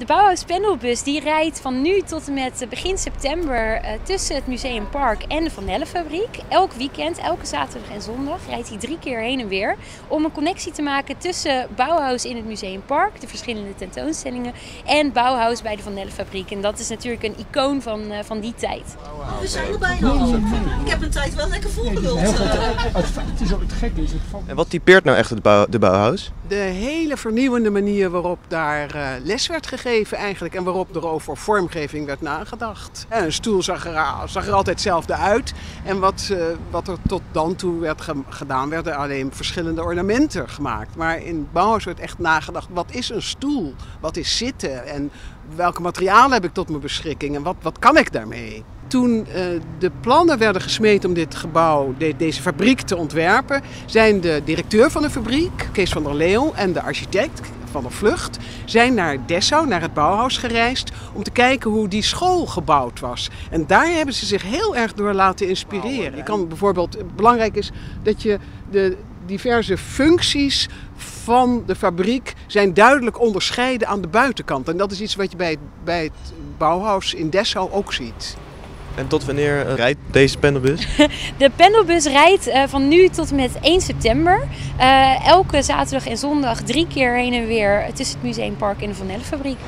De Bauhaus Pendelbus die rijdt van nu tot en met begin september uh, tussen het Museumpark en de Van Nellenfabriek. Elk weekend, elke zaterdag en zondag rijdt hij drie keer heen en weer om een connectie te maken tussen Bauhaus in het Museumpark, de verschillende tentoonstellingen, en Bauhaus bij de Van Nellenfabriek. En dat is natuurlijk een icoon van, uh, van die tijd. Oh, we zijn er bijna al. Ik heb een tijd wel lekker volgeduld. Het is ook het gekke is. En wat typeert nou echt de Bauhaus? De hele vernieuwende manier waarop daar uh, les werd gegeven eigenlijk en waarop er over vormgeving werd nagedacht. En een stoel zag er, zag er altijd hetzelfde uit en wat, uh, wat er tot dan toe werd ge gedaan, werden alleen verschillende ornamenten gemaakt. Maar in Bauhaus werd echt nagedacht, wat is een stoel? Wat is zitten? En welke materialen heb ik tot mijn beschikking en wat, wat kan ik daarmee? Toen uh, de plannen werden gesmeed om dit gebouw, de, deze fabriek te ontwerpen, zijn de directeur van de fabriek, Kees van der Leeuw, en de architect van de Vlucht, zijn naar Dessau, naar het Bauhaus gereisd, om te kijken hoe die school gebouwd was. En daar hebben ze zich heel erg door laten inspireren. Je kan bijvoorbeeld, belangrijk is dat je de diverse functies van de fabriek zijn duidelijk onderscheiden aan de buitenkant. En dat is iets wat je bij, bij het Bauhaus in Dessau ook ziet. En tot wanneer uh, rijdt deze pendelbus? De pendelbus rijdt uh, van nu tot en met 1 september. Uh, elke zaterdag en zondag drie keer heen en weer tussen het Museumpark en de Van Nellenfabriek.